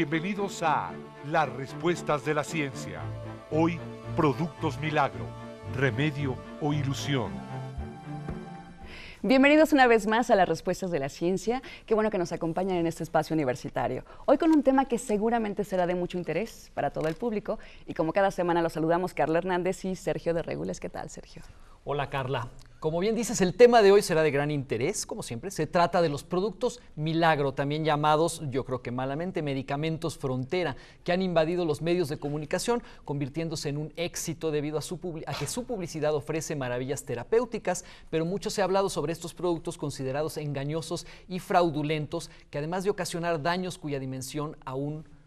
Bienvenidos a Las Respuestas de la Ciencia. Hoy, Productos Milagro, Remedio o Ilusión. Bienvenidos una vez más a las respuestas de la ciencia. Qué bueno que nos acompañan en este espacio universitario. Hoy con un tema que seguramente será de mucho interés para todo el público. Y como cada semana los saludamos Carla Hernández y Sergio de Regules. ¿Qué tal, Sergio? Hola, Carla. Como bien dices, el tema de hoy será de gran interés, como siempre. Se trata de los productos milagro, también llamados, yo creo que malamente, medicamentos frontera, que han invadido los medios de comunicación, convirtiéndose en un éxito debido a, su a que su publicidad ofrece maravillas terapéuticas, pero mucho se ha hablado sobre estos productos considerados engañosos y fraudulentos, que además de ocasionar daños cuya dimensión aún no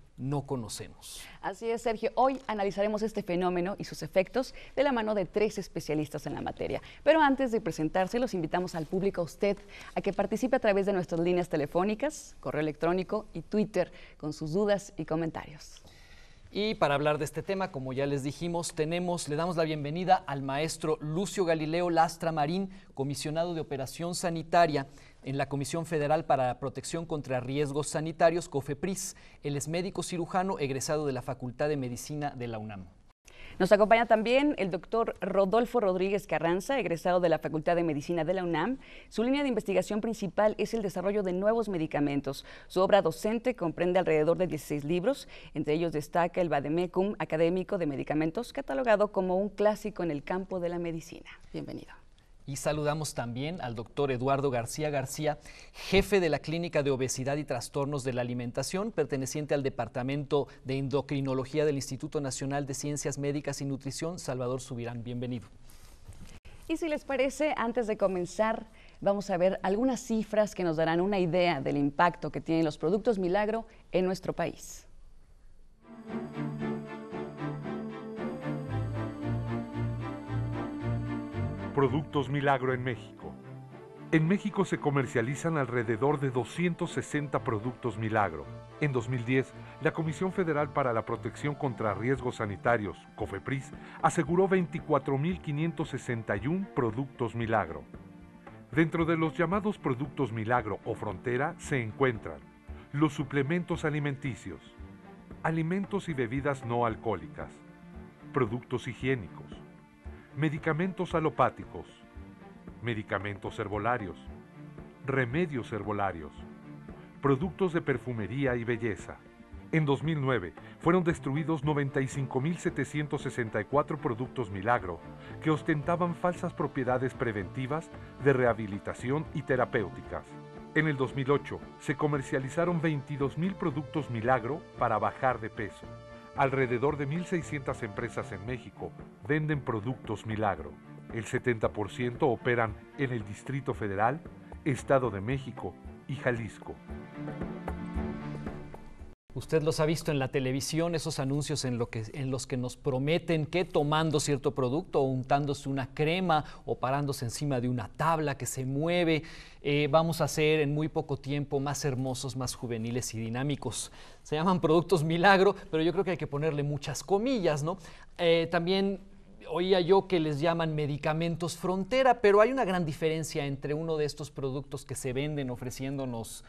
conocemos. Así es, Sergio. Hoy analizaremos este fenómeno y sus efectos de la mano de tres especialistas en la materia. Pero antes de presentarse, los invitamos al público, a usted, a que participe a través de nuestras líneas telefónicas, correo electrónico y Twitter con sus dudas y comentarios. Y para hablar de este tema, como ya les dijimos, tenemos, le damos la bienvenida al maestro Lucio Galileo Lastra Marín, comisionado de Operación Sanitaria en la Comisión Federal para la Protección contra Riesgos Sanitarios, COFEPRIS. Él es médico cirujano egresado de la Facultad de Medicina de la UNAM. Nos acompaña también el doctor Rodolfo Rodríguez Carranza, egresado de la Facultad de Medicina de la UNAM. Su línea de investigación principal es el desarrollo de nuevos medicamentos. Su obra docente comprende alrededor de 16 libros, entre ellos destaca el Bademecum Académico de Medicamentos, catalogado como un clásico en el campo de la medicina. Bienvenido. Y saludamos también al doctor Eduardo García García, jefe de la Clínica de Obesidad y Trastornos de la Alimentación, perteneciente al Departamento de Endocrinología del Instituto Nacional de Ciencias Médicas y Nutrición, Salvador Subirán. Bienvenido. Y si les parece, antes de comenzar, vamos a ver algunas cifras que nos darán una idea del impacto que tienen los productos milagro en nuestro país. Productos Milagro en México. En México se comercializan alrededor de 260 productos Milagro. En 2010, la Comisión Federal para la Protección contra Riesgos Sanitarios, COFEPRIS, aseguró 24.561 productos Milagro. Dentro de los llamados productos Milagro o Frontera se encuentran los suplementos alimenticios, alimentos y bebidas no alcohólicas, productos higiénicos, medicamentos alopáticos, medicamentos herbolarios, remedios herbolarios, productos de perfumería y belleza. En 2009 fueron destruidos 95.764 productos milagro que ostentaban falsas propiedades preventivas de rehabilitación y terapéuticas. En el 2008 se comercializaron 22.000 productos milagro para bajar de peso. Alrededor de 1.600 empresas en México venden productos milagro. El 70% operan en el Distrito Federal, Estado de México y Jalisco. Usted los ha visto en la televisión, esos anuncios en, los que nos prometen que tomando cierto producto o untándose una crema o parándose encima de una tabla que se mueve, eh, vamos a ser en muy poco tiempo más hermosos, más juveniles y dinámicos. Se llaman productos milagro, pero yo creo que hay que ponerle muchas comillas, ¿no? Eh, también oía yo que les llaman medicamentos frontera, pero hay una gran diferencia entre uno de estos productos que se venden ofreciéndonos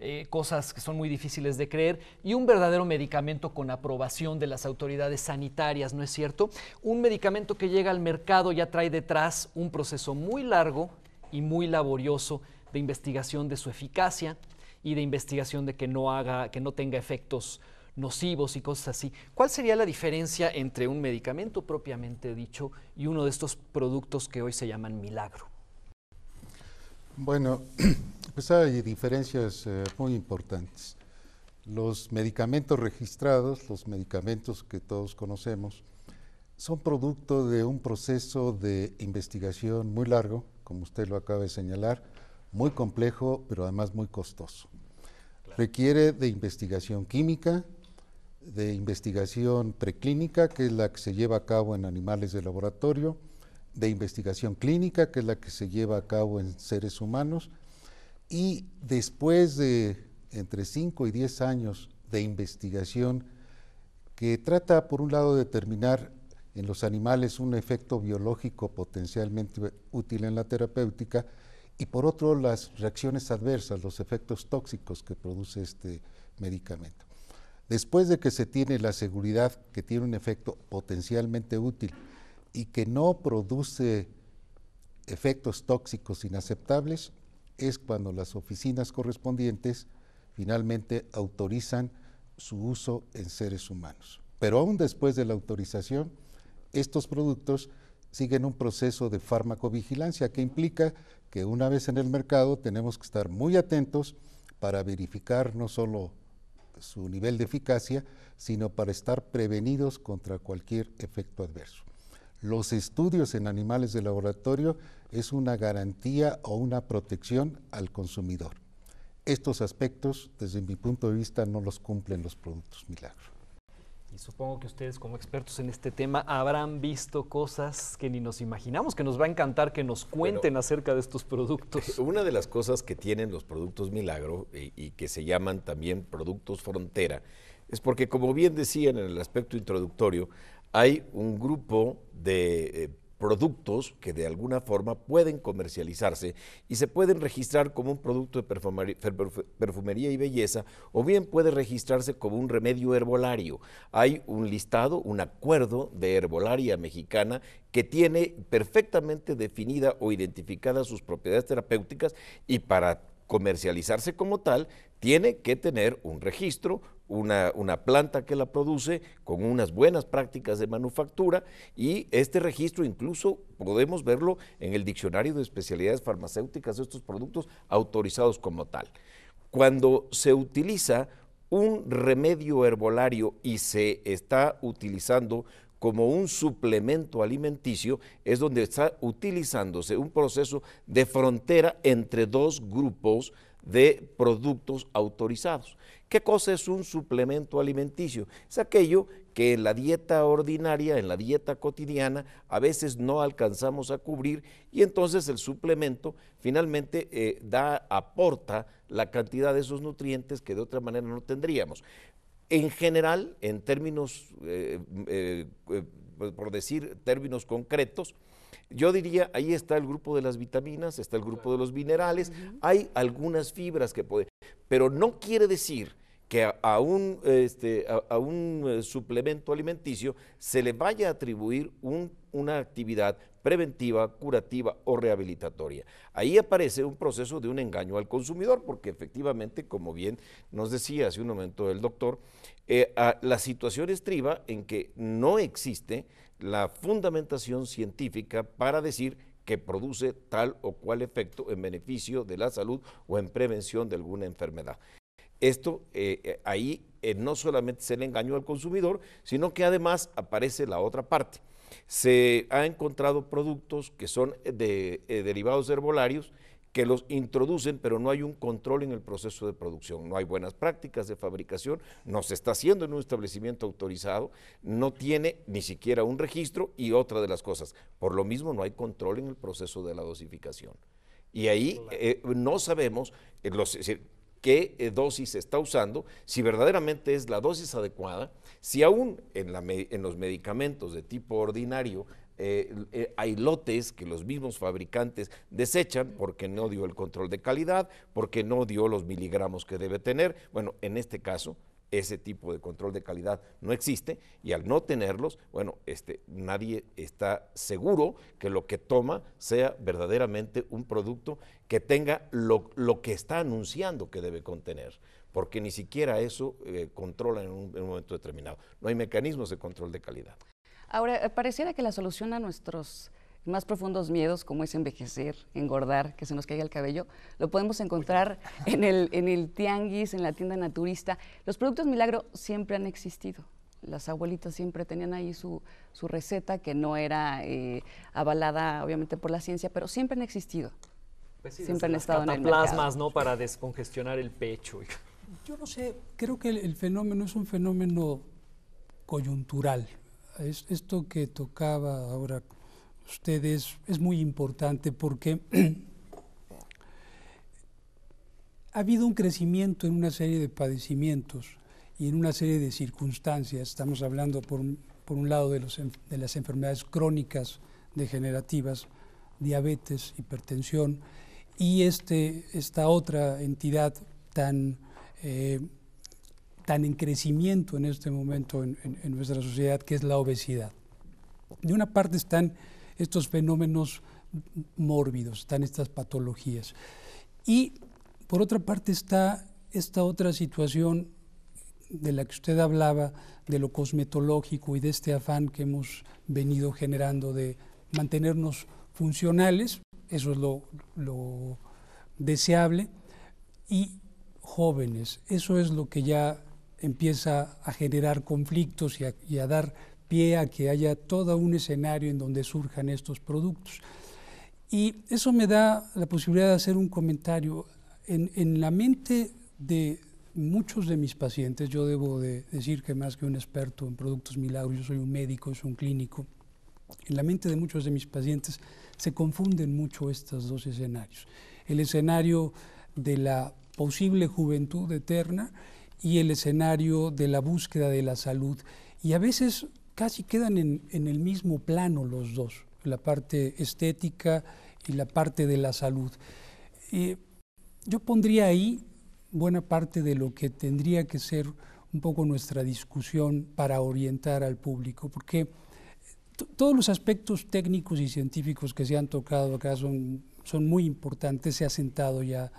eh, cosas que son muy difíciles de creer, y un verdadero medicamento con aprobación de las autoridades sanitarias, ¿no es cierto? Un medicamento que llega al mercado ya trae detrás un proceso muy largo y muy laborioso de investigación de su eficacia y de investigación de que no haga, que no tenga efectos nocivos y cosas así. ¿Cuál sería la diferencia entre un medicamento propiamente dicho y uno de estos productos que hoy se llaman milagro? Bueno, pues hay diferencias eh, muy importantes. Los medicamentos registrados, los medicamentos que todos conocemos, son producto de un proceso de investigación muy largo, como usted lo acaba de señalar, muy complejo, pero además muy costoso. Requiere de investigación química, de investigación preclínica, que es la que se lleva a cabo en animales de laboratorio, de investigación clínica, que es la que se lleva a cabo en seres humanos, y después de entre 5 y 10 años de investigación que trata, por un lado, de determinar en los animales un efecto biológico potencialmente útil en la terapéutica, y por otro, las reacciones adversas, los efectos tóxicos que produce este medicamento. Después de que se tiene la seguridad que tiene un efecto potencialmente útil y que no produce efectos tóxicos inaceptables, es cuando las oficinas correspondientes finalmente autorizan su uso en seres humanos. Pero aún después de la autorización, estos productos siguen un proceso de farmacovigilancia que implica que una vez en el mercado tenemos que estar muy atentos para verificar no solo su nivel de eficacia, sino para estar prevenidos contra cualquier efecto adverso. Los estudios en animales de laboratorio es una garantía o una protección al consumidor. Estos aspectos, desde mi punto de vista, no los cumplen los productos milagro. Y supongo que ustedes como expertos en este tema habrán visto cosas que ni nos imaginamos, que nos va a encantar que nos cuenten acerca de estos productos. Una de las cosas que tienen los productos milagro y, y que se llaman también productos frontera es porque, como bien decían en el aspecto introductorio, hay un grupo de eh, productos que de alguna forma pueden comercializarse y se pueden registrar como un producto de perfumería y belleza o bien puede registrarse como un remedio herbolario. Hay un listado, un acuerdo de herbolaria mexicana que tiene perfectamente definida o identificada sus propiedades terapéuticas y para comercializarse como tal tiene que tener un registro, una, planta que la produce con unas buenas prácticas de manufactura y este registro incluso podemos verlo en el diccionario de especialidades farmacéuticas de estos productos autorizados como tal. Cuando se utiliza un remedio herbolario y se está utilizando como un suplemento alimenticio, es donde está utilizándose un proceso de frontera entre dos grupos de productos autorizados. ¿Qué cosa es un suplemento alimenticio? Es aquello que en la dieta ordinaria, en la dieta cotidiana, a veces no alcanzamos a cubrir y entonces el suplemento finalmente eh, da, aporta la cantidad de esos nutrientes que de otra manera no tendríamos. En general, en términos, eh, eh, por decir términos concretos, yo diría, ahí está el grupo de las vitaminas, está el grupo de los minerales, hay algunas fibras que puede, pero no quiere decir que a, un, este, a, un eh, suplemento alimenticio se le vaya a atribuir una actividad preventiva, curativa o rehabilitatoria. Ahí aparece un proceso de un engaño al consumidor, porque efectivamente, como bien nos decía hace un momento el doctor, eh, la situación estriba en que no existe la fundamentación científica para decir que produce tal o cual efecto en beneficio de la salud o en prevención de alguna enfermedad. Esto eh, eh, ahí no solamente se le engañó al consumidor, sino que además aparece la otra parte. Se han encontrado productos que son de derivados herbolarios que los introducen, pero no hay un control en el proceso de producción, no hay buenas prácticas de fabricación, no se está haciendo en un establecimiento autorizado, no tiene ni siquiera un registro y otra de las cosas, por lo mismo no hay control en el proceso de la dosificación. Y ahí eh, no sabemos eh, qué eh, dosis se está usando, si verdaderamente es la dosis adecuada, si aún en, en los medicamentos de tipo ordinario eh, eh, hay lotes que los mismos fabricantes desechan porque no dio el control de calidad, porque no dio los miligramos que debe tener. Bueno, en este caso, ese tipo de control de calidad no existe y al no tenerlos, bueno, este, nadie está seguro que lo que toma sea verdaderamente un producto que tenga lo, que está anunciando que debe contener, porque ni siquiera eso eh, controla en un momento determinado. No hay mecanismos de control de calidad. Ahora, eh, pareciera que la solución a nuestros más profundos miedos, como es envejecer, engordar, que se nos caiga el cabello, lo podemos encontrar en el, en el tianguis, en la tienda naturista. Los productos milagro siempre han existido. Las abuelitas siempre tenían ahí su, su receta, que no era eh, avalada obviamente por la ciencia, pero siempre han existido. Pues siempre han estado en el mercado. ¿no? Para descongestionar el pecho. Yo no sé, creo que el fenómeno es un fenómeno coyuntural esto que tocaba ahora ustedes es muy importante porque ha habido un crecimiento en una serie de padecimientos y en una serie de circunstancias. Estamos hablando por, un lado de, de, las enfermedades crónicas degenerativas, diabetes, hipertensión, y este, esta otra entidad tan, eh, tan en crecimiento en este momento en, nuestra sociedad, que es la obesidad. De una parte están estos fenómenos mórbidos, están estas patologías. Y por otra parte está esta otra situación de la que usted hablaba, de lo cosmetológico y de este afán que hemos venido generando de mantenernos funcionales, eso es lo, deseable, y jóvenes, eso es lo que ya empieza a generar conflictos y a, dar pie a que haya todo un escenario en donde surjan estos productos. Y eso me da la posibilidad de hacer un comentario. En, en la mente de muchos de mis pacientes, yo debo de decir que más que un experto en productos milagros, yo soy un médico, soy un clínico, en la mente de muchos de mis pacientes se confunden mucho estos dos escenarios. El escenario de la posible juventud eterna y el escenario de la búsqueda de la salud. Y a veces casi quedan en, el mismo plano los dos, la parte estética y la parte de la salud. Eh, yo pondría ahí buena parte de lo que tendría que ser un poco nuestra discusión para orientar al público, porque todos los aspectos técnicos y científicos que se han tocado acá son, muy importantes, se ha sentado ya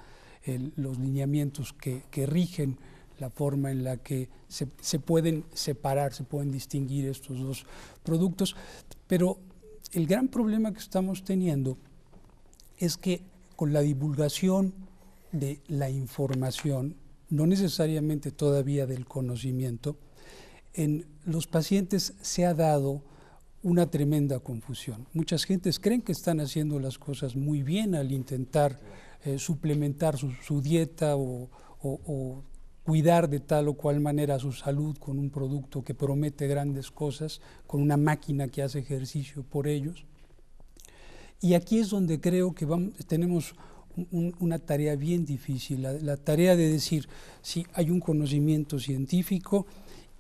los lineamientos que, rigen la forma en la que se, pueden separar, se pueden distinguir estos dos productos, pero el gran problema que estamos teniendo es que con la divulgación de la información, no necesariamente todavía del conocimiento, en los pacientes se ha dado una tremenda confusión. Muchas gentes creen que están haciendo las cosas muy bien al intentar eh, suplementar su, dieta o, cuidar de tal o cual manera su salud con un producto que promete grandes cosas, con una máquina que hace ejercicio por ellos. Y aquí es donde creo que tenemos una tarea bien difícil, la, tarea de decir, si hay un conocimiento científico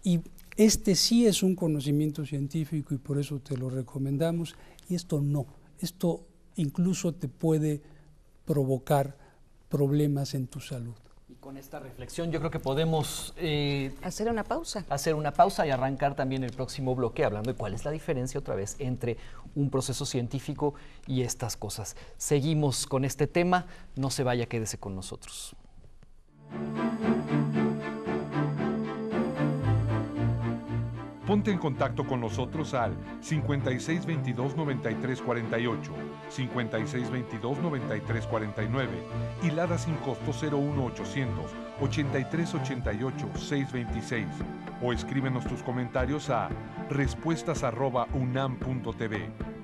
y este sí es un conocimiento científico y por eso te lo recomendamos, y esto no, esto incluso te puede provocar problemas en tu salud con esta reflexión yo creo que podemos... Eh, hacer una pausa. Hacer una pausa y arrancar también el próximo bloque hablando de cuál es la diferencia otra vez entre un proceso científico y estas cosas. Seguimos con este tema, no se vaya, quédese con nosotros. Ponte en contacto con nosotros al 5622-9348, 5622-9349 y Lada sin costo 01800 8388-626 o escríbenos tus comentarios a respuestas.unam.tv.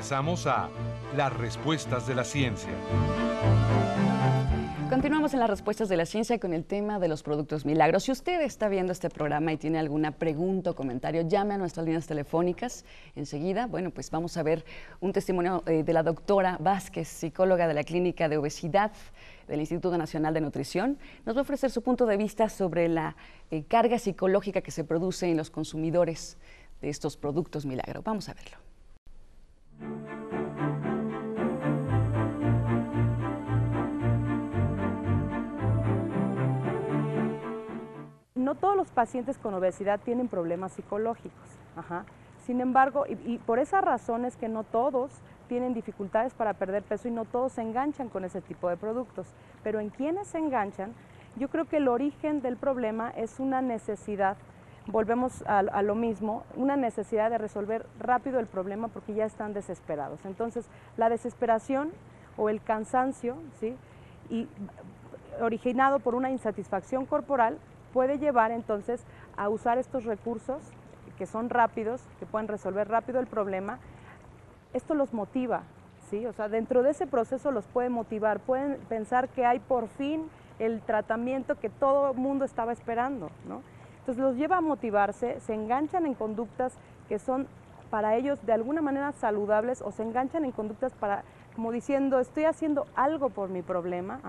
Regresamos a las respuestas de la ciencia. Continuamos en las respuestas de la ciencia con el tema de los productos milagros. Si usted está viendo este programa y tiene alguna pregunta o comentario, llame a nuestras líneas telefónicas. Enseguida, bueno, pues vamos a ver un testimonio eh, de la doctora Vázquez, psicóloga de la Clínica de Obesidad del Instituto Nacional de Nutrición. Nos va a ofrecer su punto de vista sobre la eh, carga psicológica que se produce en los consumidores de estos productos milagros. Vamos a verlo. No todos los pacientes con obesidad tienen problemas psicológicos. Sin embargo, y, por esa razón es que no todos tienen dificultades para perder peso y no todos se enganchan con ese tipo de productos. Pero en quienes se enganchan, yo creo que el origen del problema es una necesidad volvemos a, lo mismo, una necesidad de resolver rápido el problema porque ya están desesperados. Entonces, la desesperación o el cansancio, ¿sí? y originado por una insatisfacción corporal, puede llevar entonces a usar estos recursos que son rápidos, que pueden resolver rápido el problema. Esto los motiva, ¿sí? O sea, dentro de ese proceso los puede motivar, pueden pensar que hay por fin el tratamiento que todo el mundo estaba esperando, ¿no? Los lleva a motivarse, se enganchan en conductas que son para ellos de alguna manera saludables o se enganchan en conductas para, como diciendo, estoy haciendo algo por mi problema,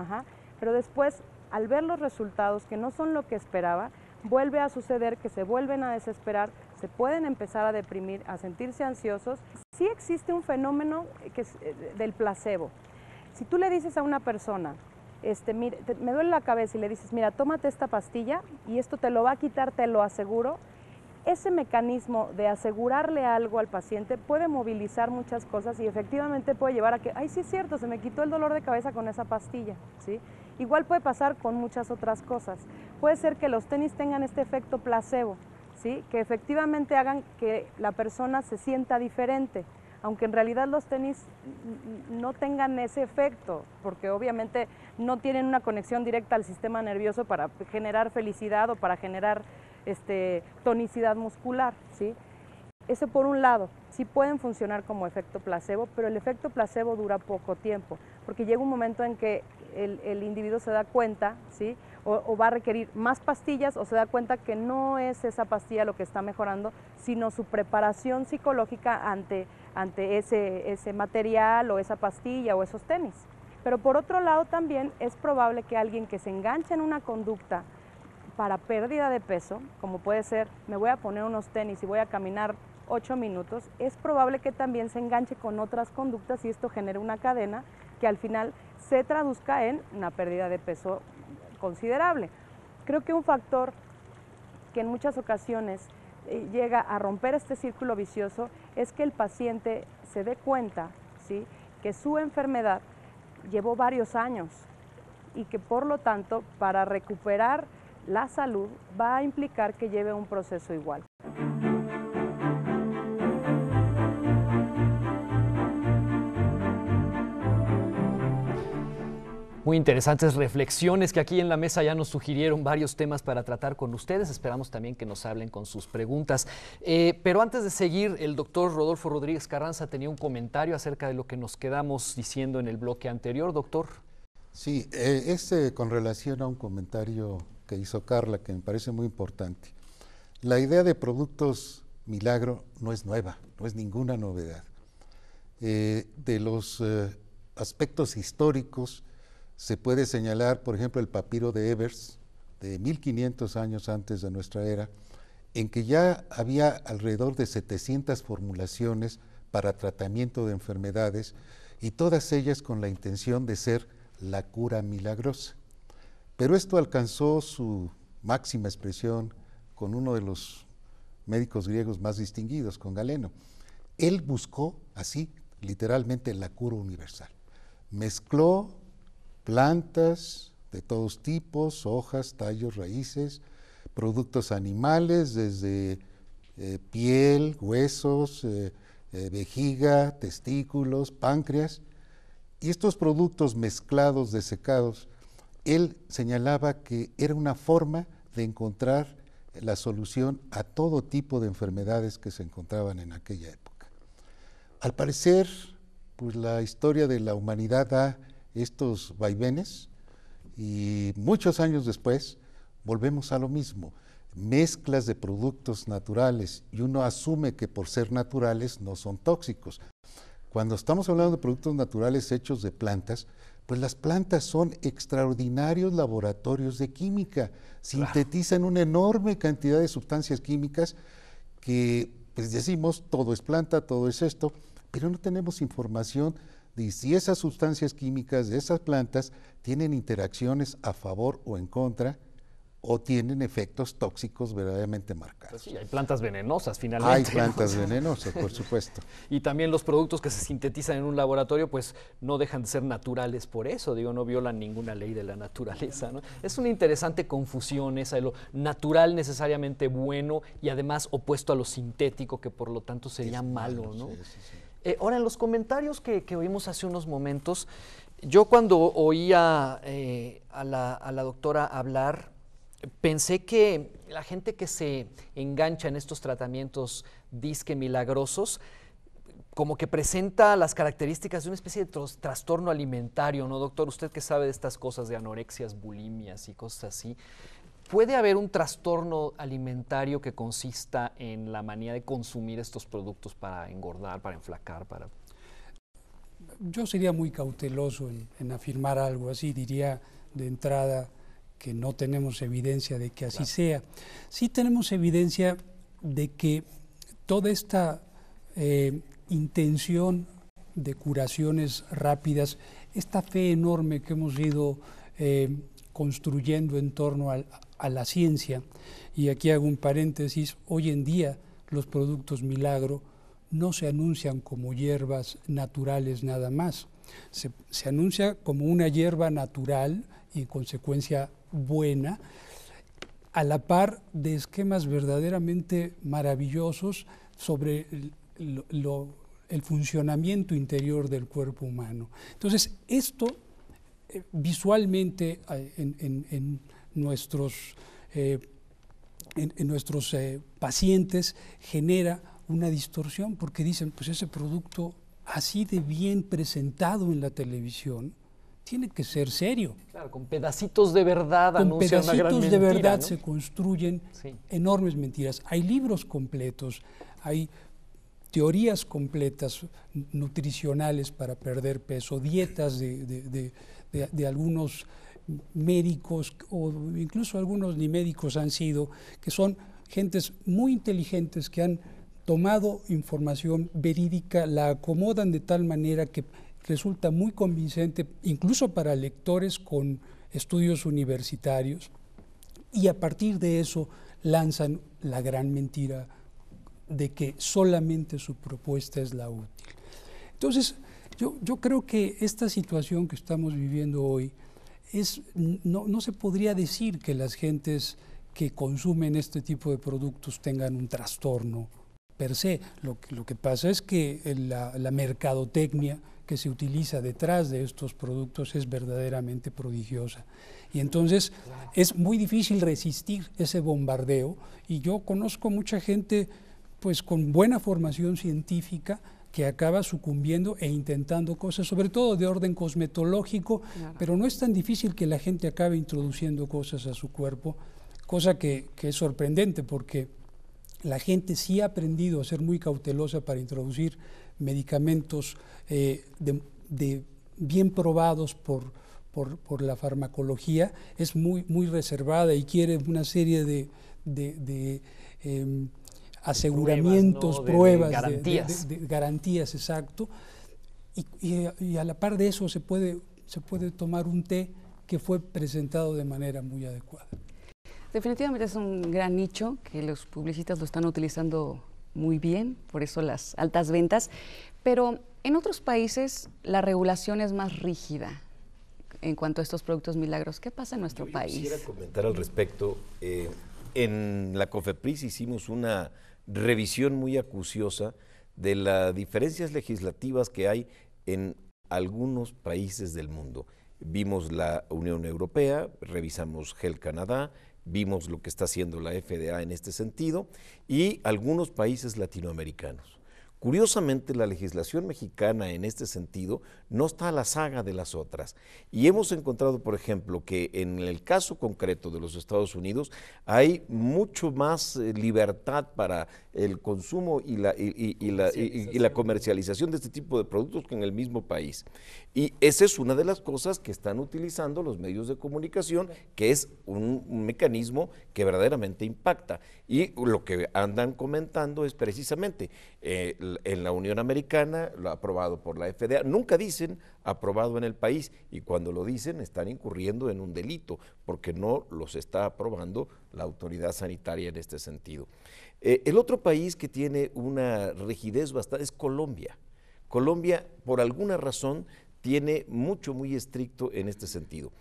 pero después al ver los resultados que no son lo que esperaba, vuelve a suceder que se vuelven a desesperar, se pueden empezar a deprimir, a sentirse ansiosos. Sí existe un fenómeno que es eh, del placebo. Si tú le dices a una persona, este, mire, me duele la cabeza y le dices, mira, tómate esta pastilla y esto te lo va a quitar, te lo aseguro, ese mecanismo de asegurarle algo al paciente puede movilizar muchas cosas y efectivamente puede llevar a que, ay, sí es cierto, se me quitó el dolor de cabeza con esa pastilla, ¿sí? Igual puede pasar con muchas otras cosas. Puede ser que los tenis tengan este efecto placebo, ¿sí? Que efectivamente hagan que la persona se sienta diferente aunque en realidad los tenis no tengan ese efecto, porque obviamente no tienen una conexión directa al sistema nervioso para generar felicidad o para generar este, tonicidad muscular, ¿sí? Eso por un lado, sí pueden funcionar como efecto placebo, pero el efecto placebo dura poco tiempo, porque llega un momento en que el, individuo se da cuenta, ¿sí? O, va a requerir más pastillas o se da cuenta que no es esa pastilla lo que está mejorando, sino su preparación psicológica ante, ante ese, ese material o esa pastilla o esos tenis. Pero por otro lado también es probable que alguien que se enganche en una conducta para pérdida de peso, como puede ser, me voy a poner unos tenis y voy a caminar ocho minutos, es probable que también se enganche con otras conductas y esto genere una cadena que al final se traduzca en una pérdida de peso considerable. Creo que un factor que en muchas ocasiones llega a romper este círculo vicioso es que el paciente se dé cuenta ¿sí? que su enfermedad llevó varios años y que por lo tanto para recuperar la salud va a implicar que lleve un proceso igual. Muy interesantes reflexiones que aquí en la mesa ya nos sugirieron varios temas para tratar con ustedes. Esperamos también que nos hablen con sus preguntas. Eh, pero antes de seguir, el doctor Rodolfo Rodríguez Carranza tenía un comentario acerca de lo que nos quedamos diciendo en el bloque anterior, doctor. Sí, eh, es eh, con relación a un comentario que hizo Carla que me parece muy importante. La idea de productos milagro no es nueva, no es ninguna novedad. de los aspectos históricos, se puede señalar, por ejemplo, el papiro de Evers, de 1500 años antes de nuestra era, en que ya había alrededor de 700 formulaciones para tratamiento de enfermedades y todas ellas con la intención de ser la cura milagrosa. Pero esto alcanzó su máxima expresión con uno de los médicos griegos más distinguidos, con Galeno. Él buscó así, literalmente, la cura universal. Mezcló plantas de todos tipos, hojas, tallos, raíces, productos animales, desde eh, piel, huesos, eh, eh, vejiga, testículos, páncreas. Y estos productos mezclados, desecados, él señalaba que era una forma de encontrar la solución a todo tipo de enfermedades que se encontraban en aquella época. Al parecer, pues la historia de la humanidad da estos vaivenes y muchos años después volvemos a lo mismo, mezclas de productos naturales y uno asume que por ser naturales no son tóxicos. Cuando estamos hablando de productos naturales hechos de plantas, pues las plantas son extraordinarios laboratorios de química, sintetizan una enorme cantidad de sustancias químicas que pues decimos todo es planta, todo es esto, pero no tenemos información de si esas sustancias químicas de esas plantas tienen interacciones a favor o en contra o tienen efectos tóxicos verdaderamente marcados. Pues sí, hay plantas venenosas finalmente. Hay plantas venenosas, por supuesto. y también los productos que se sintetizan en un laboratorio, pues no dejan de ser naturales por eso, digo, no violan ninguna ley de la naturaleza. ¿no? Es una interesante confusión esa de lo natural necesariamente bueno y además opuesto a lo sintético, que por lo tanto sería malo, ¿no? Eh, ahora, en los comentarios que, oímos hace unos momentos, yo cuando oía eh, a, la, doctora hablar, pensé que la gente que se engancha en estos tratamientos disque milagrosos, como que presenta las características de una especie de trastorno alimentario, ¿no, doctor? Usted que sabe de estas cosas de anorexias, bulimias y cosas así. ¿Puede haber un trastorno alimentario que consista en la manía de consumir estos productos para engordar, para enflacar, para... Yo sería muy cauteloso en, afirmar algo así, diría de entrada que no tenemos evidencia de que así sea. Sí tenemos evidencia de que toda esta eh, intención de curaciones rápidas, esta fe enorme que hemos ido eh, construyendo en torno a la ciencia, y aquí hago un paréntesis, hoy en día los productos milagro no se anuncian como hierbas naturales nada más, se, se anuncia como una hierba natural y en consecuencia buena, a la par de esquemas verdaderamente maravillosos sobre el, funcionamiento interior del cuerpo humano. Entonces, esto eh, visualmente eh, en, nuestros, en, nuestros eh, pacientes genera una distorsión porque dicen, pues ese producto así de bien presentado en la televisión, tiene que ser serio. Claro, con pedacitos de verdad con pedacitos de verdad se construyen enormes mentiras. Hay libros completos, hay teorías completas nutricionales para perder peso, dietas de, de algunos médicos o incluso algunos ni médicos han sido, que son gentes muy inteligentes que han tomado información verídica, la acomodan de tal manera que resulta muy convincente, incluso para lectores con estudios universitarios, y a partir de eso lanzan la gran mentira de que solamente su propuesta es la útil. Entonces, yo, yo creo que esta situación que estamos viviendo hoy no, se podría decir que las gentes que consumen este tipo de productos tengan un trastorno per se. Lo, lo que pasa es que la, la mercadotecnia que se utiliza detrás de estos productos es verdaderamente prodigiosa. Y entonces es muy difícil resistir ese bombardeo y yo conozco mucha gente pues con buena formación científica que acaba sucumbiendo e intentando cosas, sobre todo de orden cosmetológico, pero no es tan difícil que la gente acabe introduciendo cosas a su cuerpo, cosa que, que es sorprendente porque la gente sí ha aprendido a ser muy cautelosa para introducir medicamentos eh, de, bien probados por, por, la farmacología, es muy, muy reservada y quiere una serie de, em, aseguramientos, pruebas, garantías. garantías, exacto. Y, a la par de eso se puede, se puede tomar un té que fue presentado de manera muy adecuada. Definitivamente es un gran nicho que los publicistas lo están utilizando muy bien, por eso las altas ventas, pero en otros países la regulación es más rígida en cuanto a estos productos milagros. ¿Qué pasa en nuestro país? Quisiera comentar al respecto. Eh, en la COFEPRIS hicimos una revisión muy acuciosa de las diferencias legislativas que hay en algunos países del mundo. Vimos la Unión Europea, revisamos GEL Canadá, vimos lo que está haciendo la FDA en este sentido y algunos países latinoamericanos. Curiosamente, la legislación mexicana en este sentido no está a la saga de las otras. Y hemos encontrado, por ejemplo, que en el caso concreto de los Estados Unidos hay mucho más eh, libertad para el consumo y la, y, la, comercialización de este tipo de productos que en el mismo país. Y esa es una de las cosas que están utilizando los medios de comunicación, que es un, mecanismo que verdaderamente impacta. Y lo que andan comentando es precisamente eh, en la Unión Americana, lo aprobado por la FDA, nunca dicen aprobado en el país y cuando lo dicen están incurriendo en un delito porque no los está aprobando la autoridad sanitaria en este sentido. Eh, el otro país que tiene una rigidez bastante es Colombia. Colombia, por alguna razón, tiene mucho, muy estricto en este sentido.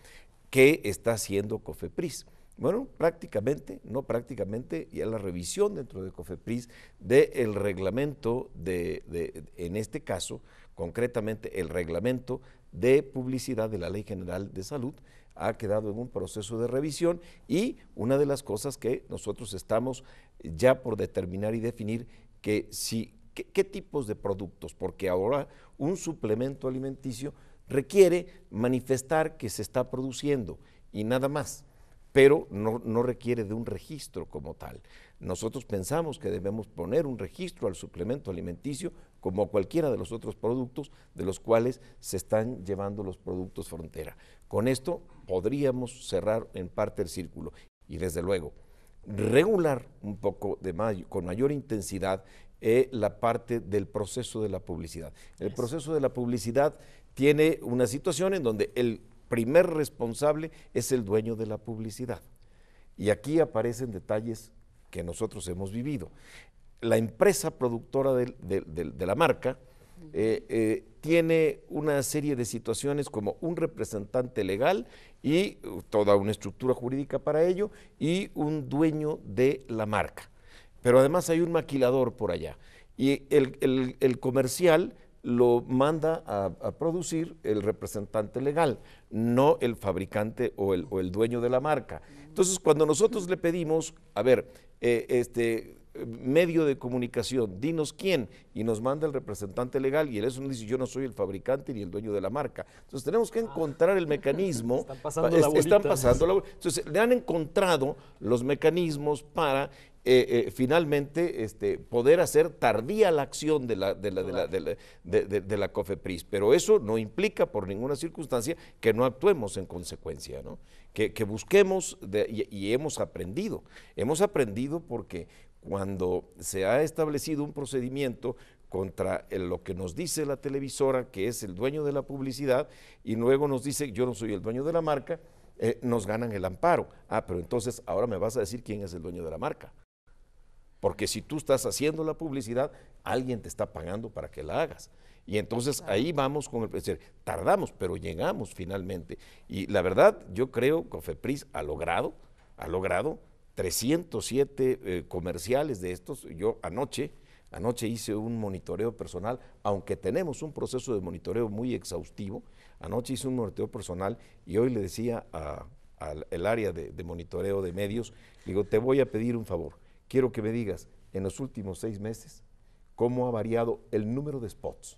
¿Qué está haciendo COFEPRIS? Bueno, prácticamente, no prácticamente, ya la revisión dentro de COFEPRIS del reglamento de, en este caso, concretamente el reglamento de publicidad de la Ley General de Salud, ha quedado en un proceso de revisión y una de las cosas que nosotros estamos ya por determinar y definir que si qué, tipos de productos, porque ahora un suplemento alimenticio requiere manifestar que se está produciendo y nada más pero no, no, requiere de un registro como tal. Nosotros pensamos que debemos poner un registro al suplemento alimenticio como cualquiera de los otros productos de los cuales se están llevando los productos frontera. Con esto podríamos cerrar en parte el círculo y desde luego regular un poco de con mayor intensidad eh, la parte del proceso de la publicidad. El proceso de la publicidad tiene una situación en donde el primer responsable es el dueño de la publicidad. Y aquí aparecen detalles que nosotros hemos vivido. La empresa productora de, la marca eh, eh, tiene una serie de situaciones como un representante legal y toda una estructura jurídica para ello y un dueño de la marca. Pero además hay un maquilador por allá. Y el, comercial lo manda a, producir el representante legal, no el fabricante o el, dueño de la marca. Entonces, cuando nosotros le pedimos, a ver, eh, este medio de comunicación, dinos quién, y nos manda el representante legal, y él eso nos dice, yo no soy el fabricante ni el dueño de la marca. Entonces tenemos que encontrar el mecanismo. Están pasando la Están pasando la Entonces le han encontrado los mecanismos para eh, eh, finalmente este, poder hacer tardía la acción de la, de la, de, la, de, la, COFEPRIS. Pero eso no implica por ninguna circunstancia que no actuemos en consecuencia, ¿no? que, busquemos y, y, hemos aprendido. Hemos aprendido porque cuando se ha establecido un procedimiento contra lo que nos dice la televisora, que es el dueño de la publicidad, y luego nos dice yo no soy el dueño de la marca, eh, nos ganan el amparo. Ah, pero entonces ahora me vas a decir quién es el dueño de la marca. Porque si tú estás haciendo la publicidad, alguien te está pagando para que la hagas. Y entonces ahí vamos con el. Tardamos, pero llegamos finalmente. Y la verdad, yo creo que FEPRIS ha logrado, ha logrado 307 eh, comerciales de estos. Yo anoche, anoche hice un monitoreo personal, aunque tenemos un proceso de monitoreo muy exhaustivo. Anoche hice un monitoreo personal y hoy le decía al área de, de monitoreo de medios, digo, te voy a pedir un favor quiero que me digas en los últimos seis meses cómo ha variado el número de spots.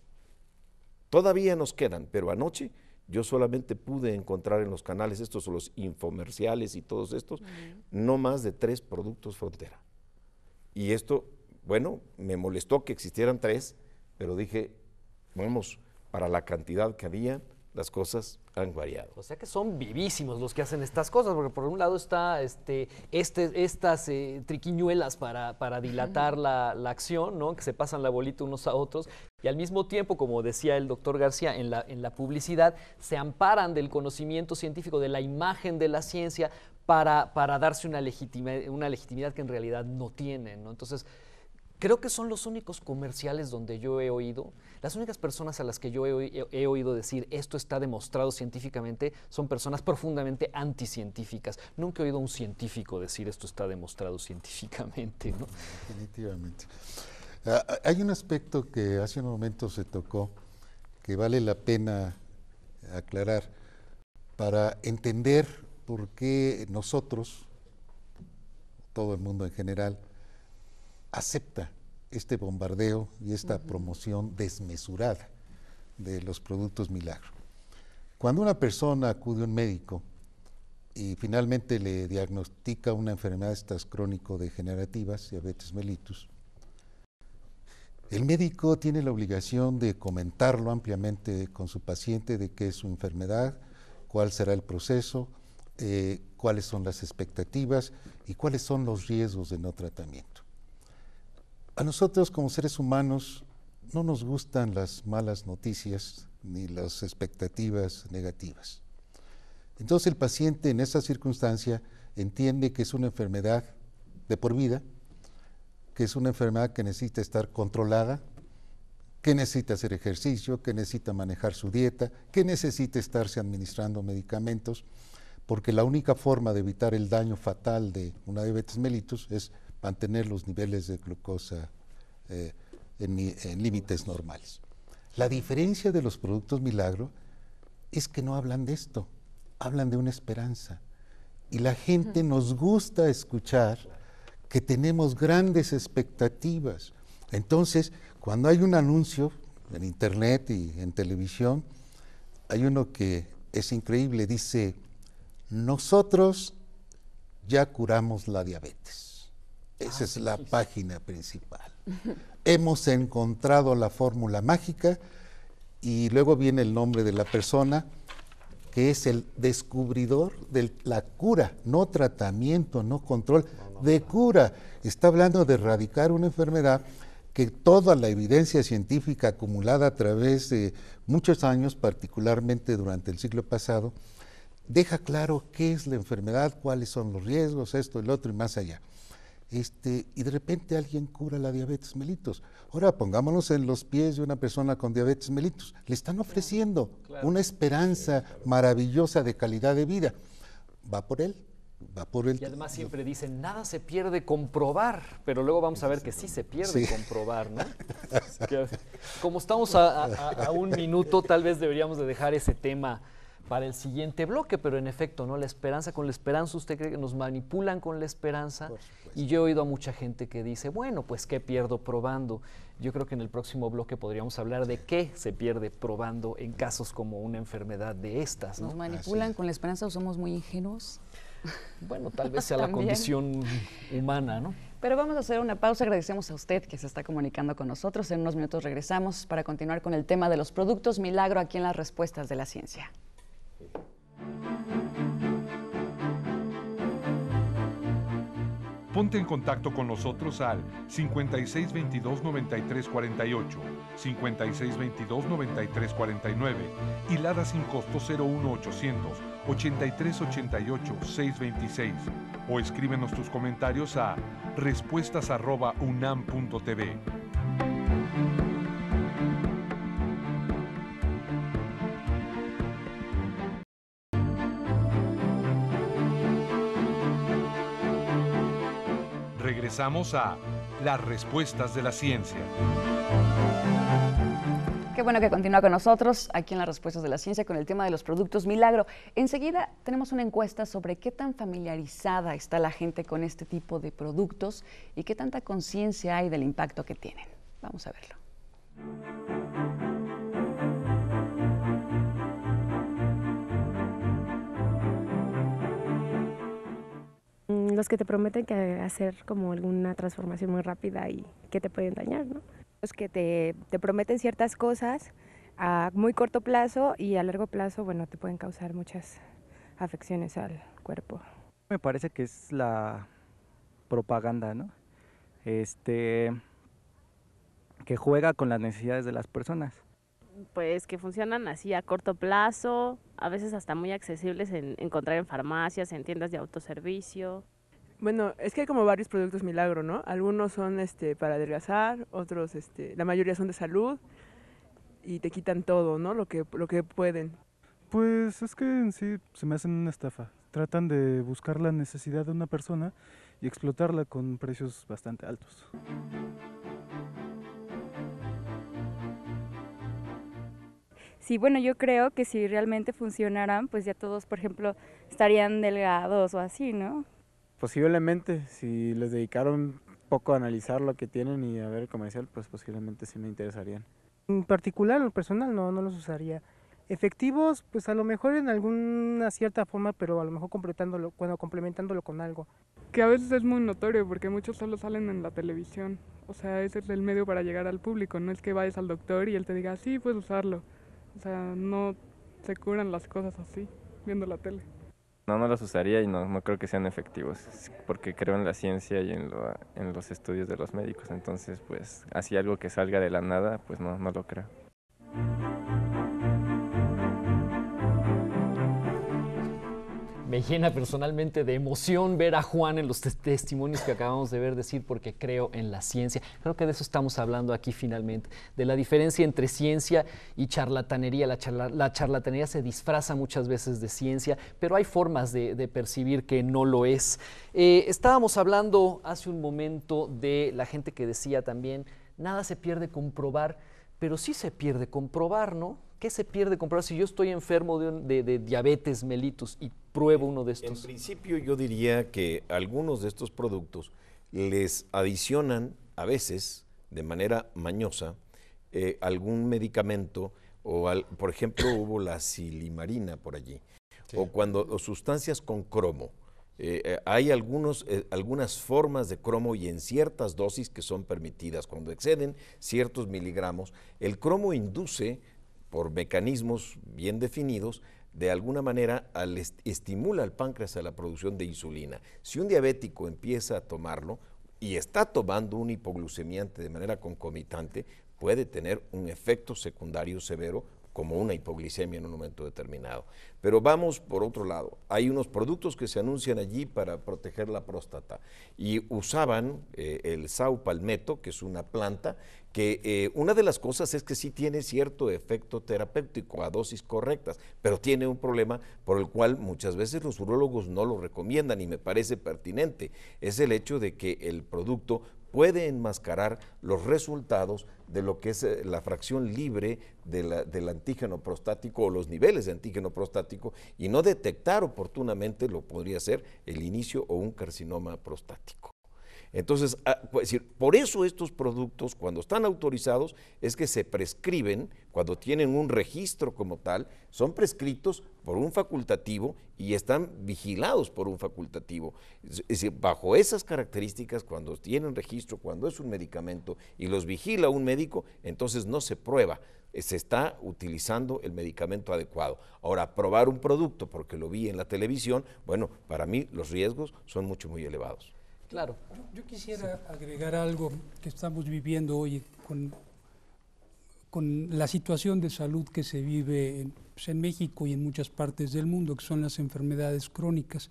Todavía nos quedan, pero anoche yo solamente pude encontrar en los canales estos, los infomerciales y todos estos, no más de tres productos frontera. Y esto, bueno, me molestó que existieran tres, pero dije, vamos, para la cantidad que había, las cosas han variado. O sea que son vivísimos los que hacen estas cosas, porque por un lado está este, este, estas eh, triquiñuelas para, para dilatar la, acción, ¿no? que se pasan la bolita unos a otros, y al mismo tiempo, como decía el doctor García, en la, en la publicidad se amparan del conocimiento científico, de la imagen de la ciencia, para, para darse una, legitimidad, una legitimidad que en realidad no tienen. ¿no? Entonces, Creo que son los únicos comerciales donde yo he oído, las únicas personas a las que yo he, oído decir esto está demostrado científicamente son personas profundamente anticientíficas. Nunca he oído a un científico decir esto está demostrado científicamente. ¿no? Definitivamente. Ah, ah, hay un aspecto que hace un momento se tocó que vale la pena aclarar para entender por qué nosotros, todo el mundo en general, acepta este bombardeo y esta promoción desmesurada de los productos milagro. Cuando una persona acude a un médico y finalmente le diagnostica una enfermedad de estas crónico-degenerativas, diabetes mellitus, el médico tiene la obligación de comentarlo ampliamente con su paciente de qué es su enfermedad, cuál será el proceso, eh, cuáles son las expectativas y cuáles son los riesgos de no tratamiento. A nosotros como seres humanos no nos gustan las malas noticias ni las expectativas negativas. Entonces el paciente en esa circunstancia entiende que es una enfermedad de por vida, que es una enfermedad que necesita estar controlada, que necesita hacer ejercicio, que necesita manejar su dieta, que necesita estarse administrando medicamentos, porque la única forma de evitar el daño fatal de una diabetes mellitus es mantener los niveles de glucosa eh, en, límites normales. La diferencia de los productos milagro es que no hablan de esto, hablan de una esperanza. Y la gente nos gusta escuchar que tenemos grandes expectativas. Entonces, cuando hay un anuncio en internet y en televisión, hay uno que es increíble, dice, nosotros ya curamos la diabetes. Esa ah, es la página principal. Hemos encontrado la fórmula mágica y luego viene el nombre de la persona que es el descubridor de la cura, no tratamiento, no control, de cura. Está hablando de erradicar una enfermedad que toda la evidencia científica acumulada a través de muchos años, particularmente durante el siglo pasado, deja claro qué es la enfermedad, cuáles son los riesgos, esto, el otro y más allá. Este, y de repente alguien cura la diabetes mellitus. Ahora pongámonos en los pies de una persona con diabetes mellitus. Le están ofreciendo una esperanza maravillosa de calidad de vida. Va por él, va por él. Y además siempre dicen, nada se pierde comprobar, pero luego vamos a ver que sí se pierde comprobar, ¿no? como estamos a, un minuto, tal vez deberíamos de dejar ese tema para el siguiente bloque, pero en efecto, ¿no? La esperanza, con la esperanza usted cree que nos manipulan con la esperanza y yo he oído a mucha gente que dice, bueno, pues ¿qué pierdo probando? Yo creo que en el próximo bloque podríamos hablar de qué se pierde probando en casos como una enfermedad de estas. ¿Nos manipulan con la esperanza o somos muy ingenuos? Bueno, tal vez sea la condición humana, ¿no? Pero vamos a hacer una pausa. Agradecemos a usted que se está comunicando con nosotros. En unos minutos regresamos para continuar con el tema de los productos milagro aquí en las respuestas de la ciencia. Ponte en contacto con nosotros al 5622-9348, 5622-9349 y Lada sin costo 01800 8388 626 o escríbenos tus comentarios a respuestas@unam.tv. regresamos a las respuestas de la ciencia. Qué bueno que continúa con nosotros aquí en las respuestas de la ciencia con el tema de los productos milagro. Enseguida tenemos una encuesta sobre qué tan familiarizada está la gente con este tipo de productos y qué tanta conciencia hay del impacto que tienen. Vamos a verlo. Los que te prometen que hacer como alguna transformación muy rápida y que te pueden dañar, ¿no? Los que te, te prometen ciertas cosas a muy corto plazo y a largo plazo, bueno, te pueden causar muchas afecciones al cuerpo. Me parece que es la propaganda, ¿no? Este que juega con las necesidades de las personas. Pues que funcionan así a corto plazo, a veces hasta muy accesibles en encontrar en farmacias, en tiendas de autoservicio. Bueno, es que hay como varios productos milagro, ¿no? Algunos son este, para adelgazar, otros, este, la mayoría son de salud y te quitan todo, ¿no? Lo que, lo que pueden. Pues es que en sí se me hacen una estafa. Tratan de buscar la necesidad de una persona y explotarla con precios bastante altos. Sí, bueno, yo creo que si realmente funcionaran, pues ya todos, por ejemplo, estarían delgados o así, ¿no? Posiblemente, si les dedicaron poco a analizar lo que tienen y a ver el comercial, pues posiblemente sí me interesarían. En particular, en lo personal, no, no los usaría. Efectivos, pues a lo mejor en alguna cierta forma, pero a lo mejor complementándolo, bueno, complementándolo con algo. Que a veces es muy notorio porque muchos solo salen en la televisión. O sea, ese es el medio para llegar al público. No es que vayas al doctor y él te diga, sí, puedes usarlo. O sea, no se curan las cosas así, viendo la tele. No, no los usaría y no, no creo que sean efectivos, porque creo en la ciencia y en, lo, en los estudios de los médicos. Entonces, pues, así algo que salga de la nada, pues no, no lo creo. Me llena personalmente de emoción ver a Juan en los testimonios que acabamos de ver decir porque creo en la ciencia. Creo que de eso estamos hablando aquí finalmente, de la diferencia entre ciencia y charlatanería. La, charlatanería se disfraza muchas veces de ciencia, pero hay formas de, percibir que no lo es. Eh, estábamos hablando hace un momento de la gente que decía también, nada se pierde comprobar, pero sí se pierde comprobar, ¿no? ¿Qué se pierde comprobar si yo estoy enfermo de, de diabetes mellitus y pruebo uno de estos? En principio yo diría que algunos de estos productos les adicionan a veces de manera mañosa eh, algún medicamento o por ejemplo hubo la silimarina por allí o cuando sustancias con cromo Eh, eh, hay algunos, algunas formas de cromo y en ciertas dosis que son permitidas. Cuando exceden ciertos miligramos, el cromo induce, por mecanismos bien definidos, de alguna manera al estimula al páncreas a la producción de insulina. Si un diabético empieza a tomarlo y está tomando un hipoglucemiante de manera concomitante, puede tener un efecto secundario severo como una hipoglicemia en un momento determinado. Pero vamos por otro lado. Hay unos productos que se anuncian allí para proteger la próstata y usaban eh, el sau palmetto, que es una planta, que eh, una de las cosas es que sí tiene cierto efecto terapéutico a dosis correctas, pero tiene un problema por el cual muchas veces los urólogos no lo recomiendan y me parece pertinente. Es el hecho de que el producto puede enmascarar los resultados de lo que es eh, la fracción libre del antígeno prostático o los niveles de antígeno prostático y no detectar oportunamente lo podría ser el inicio o un carcinoma prostático. Entonces, ah, por eso estos productos, cuando están autorizados, es que se prescriben, cuando tienen un registro como tal, son prescritos por un facultativo y están vigilados por un facultativo. Es decir, bajo esas características, cuando tienen registro, cuando es un medicamento y los vigila un médico, entonces no se prueba se está utilizando el medicamento adecuado. Ahora, probar un producto porque lo vi en la televisión, bueno, para mí los riesgos son mucho, muy elevados. Claro. Yo, quisiera agregar algo que estamos viviendo hoy con, la situación de salud que se vive pues, en, México y en muchas partes del mundo, que son las enfermedades crónicas.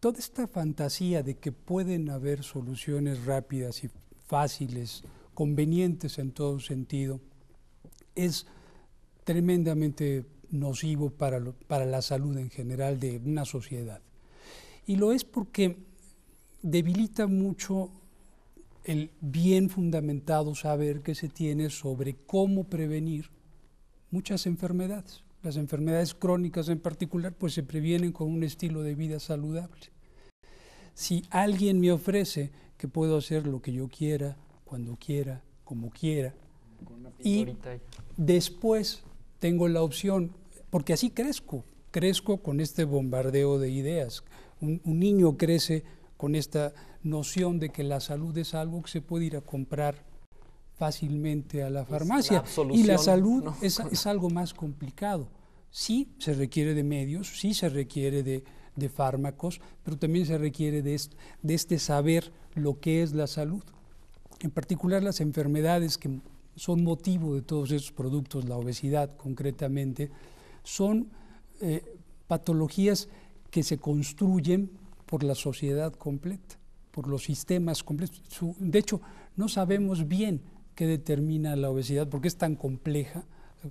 Toda esta fantasía de que pueden haber soluciones rápidas y fáciles, convenientes en todo sentido, es tremendamente nocivo para, para la salud en general de una sociedad. Y lo es porque debilita mucho el bien fundamentado saber que se tiene sobre cómo prevenir muchas enfermedades. Las enfermedades crónicas en particular pues se previenen con un estilo de vida saludable. Si alguien me ofrece que puedo hacer lo que yo quiera, cuando quiera, como quiera, y después tengo la opción, porque así crezco, crezco con este bombardeo de ideas. un niño crece con esta noción de que la salud es algo que se puede ir a comprar fácilmente a la farmacia. y la salud es, algo más complicado. Sí se requiere de medios, sí se requiere de, fármacos, pero también se requiere de, de este saber lo que es la salud. En particular las enfermedades que son motivo de todos estos productos, la obesidad concretamente, son eh, patologías que se construyen por la sociedad completa, por los sistemas completos. de hecho, no sabemos bien qué determina la obesidad porque es tan compleja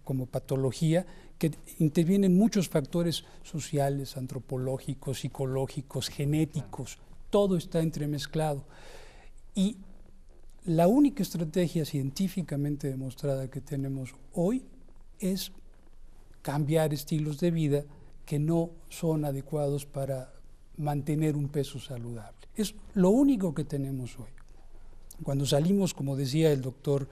como patología que intervienen muchos factores sociales, antropológicos, psicológicos, genéticos, todo está entremezclado. Y la única estrategia científicamente demostrada que tenemos hoy es cambiar estilos de vida que no son adecuados para mantener un peso saludable. Es lo único que tenemos hoy. Cuando salimos, como decía el doctor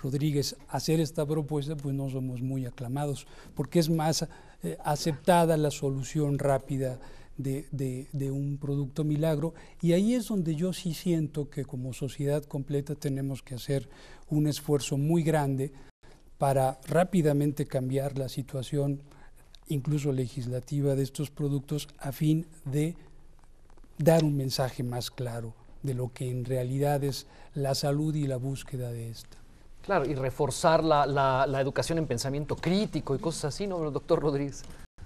Rodríguez, a hacer esta propuesta, pues no somos muy aclamados, porque es más eh, aceptada la solución rápida de, de, un producto milagro. Y ahí es donde yo sí siento que como sociedad completa tenemos que hacer un esfuerzo muy grande para rápidamente cambiar la situación, incluso legislativa, de estos productos a fin de dar un mensaje más claro de lo que en realidad es la salud y la búsqueda de esta. Claro, y reforzar la, la, educación en pensamiento crítico y cosas así, ¿no, doctor Rodríguez?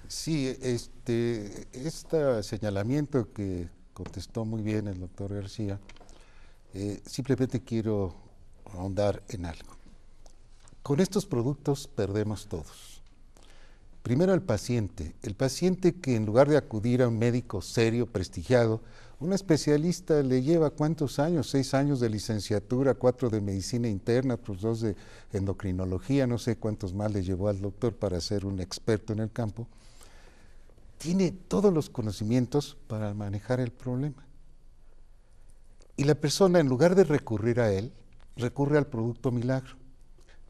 Sí, este, este señalamiento que contestó muy bien el doctor García, eh, simplemente quiero ahondar en algo. Con estos productos perdemos todos. Primero el paciente, el paciente que en lugar de acudir a un médico serio, prestigiado, un especialista le lleva cuántos años, seis años de licenciatura, cuatro de medicina interna, pues dos de endocrinología, no sé cuántos más le llevó al doctor para ser un experto en el campo, tiene todos los conocimientos para manejar el problema. Y la persona, en lugar de recurrir a él, recurre al producto milagro.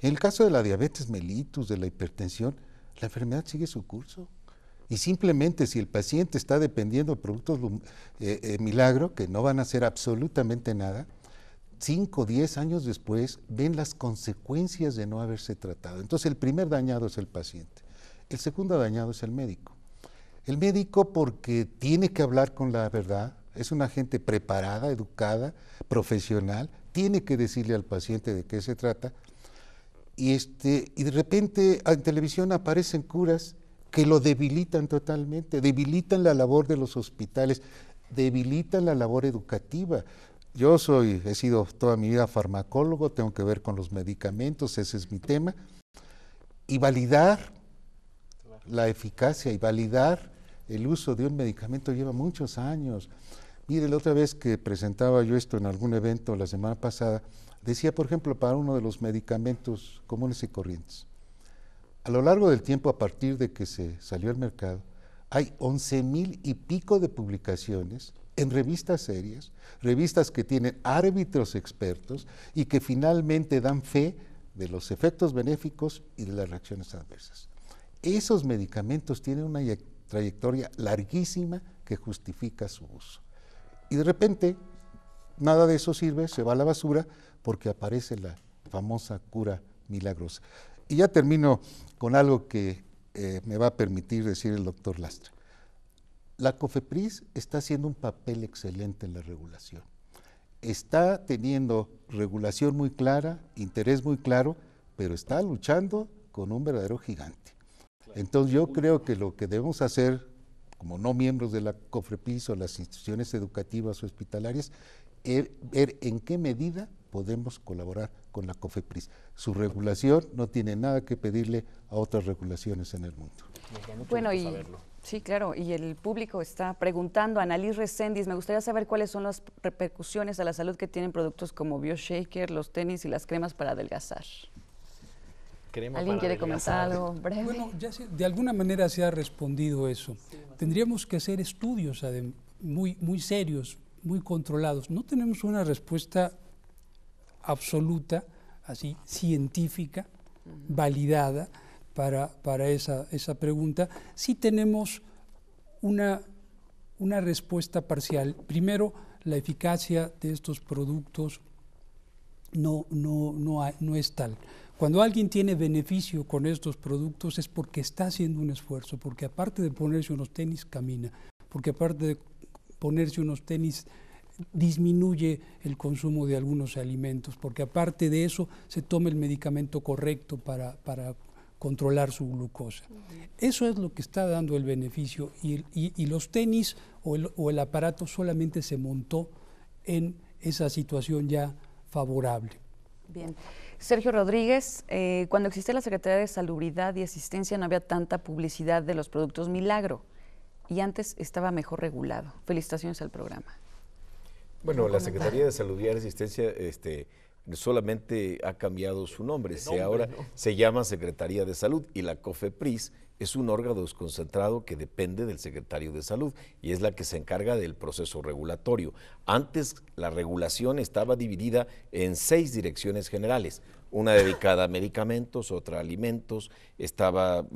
En el caso de la diabetes mellitus, de la hipertensión, la enfermedad sigue su curso. Y simplemente si el paciente está dependiendo de productos eh, eh, milagro, que no van a hacer absolutamente nada, 5 o 10 años después ven las consecuencias de no haberse tratado. Entonces el primer dañado es el paciente. El segundo dañado es el médico. El médico porque tiene que hablar con la verdad, es una gente preparada, educada, profesional, tiene que decirle al paciente de qué se trata. Y, este, y de repente en televisión aparecen curas que lo debilitan totalmente, debilitan la labor de los hospitales, debilitan la labor educativa. Yo soy, he sido toda mi vida farmacólogo, tengo que ver con los medicamentos, ese es mi tema. Y validar la eficacia y validar el uso de un medicamento lleva muchos años. Mire, la otra vez que presentaba yo esto en algún evento la semana pasada, decía, por ejemplo, para uno de los medicamentos comunes y corrientes. A lo largo del tiempo, a partir de que se salió al mercado, hay 11 mil y pico de publicaciones en revistas serias, revistas que tienen árbitros expertos y que finalmente dan fe de los efectos benéficos y de las reacciones adversas. Esos medicamentos tienen una trayectoria larguísima que justifica su uso. Y de repente, nada de eso sirve, se va a la basura porque aparece la famosa cura milagrosa. Y ya termino con algo que eh, me va a permitir decir el doctor Lastra. La COFEPRIS está haciendo un papel excelente en la regulación. Está teniendo regulación muy clara, interés muy claro, pero está luchando con un verdadero gigante. Entonces yo creo que lo que debemos hacer, como no miembros de la COFEPRIS o las instituciones educativas o hospitalarias, es ver en qué medida podemos colaborar con la COFEPRIS. Su regulación no tiene nada que pedirle a otras regulaciones en el mundo. Bueno, y Sí, claro, y el público está preguntando, Annalise Reséndiz, me gustaría saber cuáles son las repercusiones a la salud que tienen productos como BioShaker, los tenis y las cremas para adelgazar. ¿Alguien quiere comentar algo breve? Bueno, ya de alguna manera se ha respondido eso. Tendríamos que hacer estudios muy, muy serios, muy controlados. No tenemos una respuesta absoluta, así, científica, validada, para, para esa, esa, pregunta, sí tenemos una, una respuesta parcial. Primero, la eficacia de estos productos no, no, no, no es tal. Cuando alguien tiene beneficio con estos productos es porque está haciendo un esfuerzo, porque aparte de ponerse unos tenis camina, porque aparte de ponerse unos tenis disminuye el consumo de algunos alimentos, porque aparte de eso se toma el medicamento correcto para, para controlar su glucosa. Eso es lo que está dando el beneficio y, los tenis o el, aparato solamente se montó en esa situación ya favorable. Bien. Sergio Rodríguez, eh, cuando existía la Secretaría de Salubridad y Asistencia no había tanta publicidad de los productos Milagro y antes estaba mejor regulado. Felicitaciones al programa. Bueno, la Secretaría de Salud y Asistencia este, solamente ha cambiado su nombre, se ahora se llama Secretaría de Salud y la COFEPRIS es un órgano desconcentrado que depende del secretario de Salud y es la que se encarga del proceso regulatorio. Antes la regulación estaba dividida en seis direcciones generales, una dedicada a medicamentos, otra a alimentos, estaba,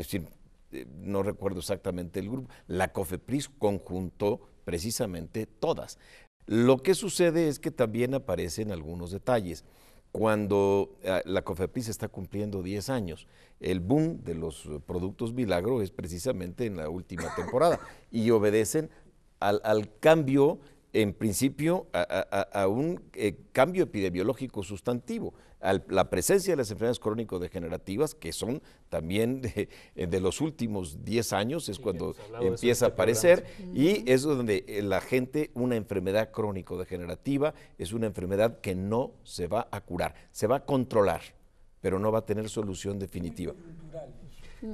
eh, no recuerdo exactamente el grupo, la COFEPRIS conjuntó precisamente todas. Lo que sucede es que también aparecen algunos detalles. Cuando eh, la COFEPRIS está cumpliendo 10 años, el boom de los productos milagro es precisamente en la última temporada y obedecen al cambio en principio a, un eh, cambio epidemiológico sustantivo, a la presencia de las enfermedades crónico-degenerativas, que son también de, los últimos 10 años, es cuando empieza a aparecer, y es donde eh, la gente, una enfermedad crónico-degenerativa, es una enfermedad que no se va a curar, se va a controlar, pero no va a tener solución definitiva.